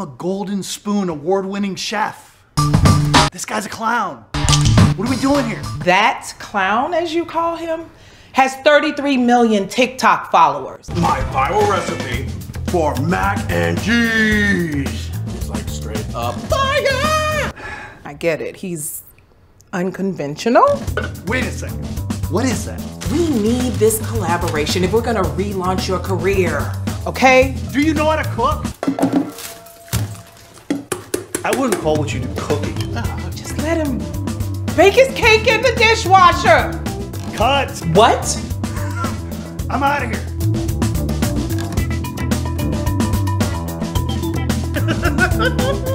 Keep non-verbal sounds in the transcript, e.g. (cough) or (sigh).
I'm a Golden Spoon award winning chef. This guy's a clown. What are we doing here? That clown, as you call him, has 33 million TikTok followers. My viral recipe for mac and cheese is like straight up fire. I get it. He's unconventional. Wait a second. What is that? We need this collaboration if we're gonna relaunch your career, okay? Do you know how to cook? I wouldn't call what you do cooking. Oh, just let him bake his cake in the dishwasher. Cut! What? (laughs) I'm out of here. (laughs)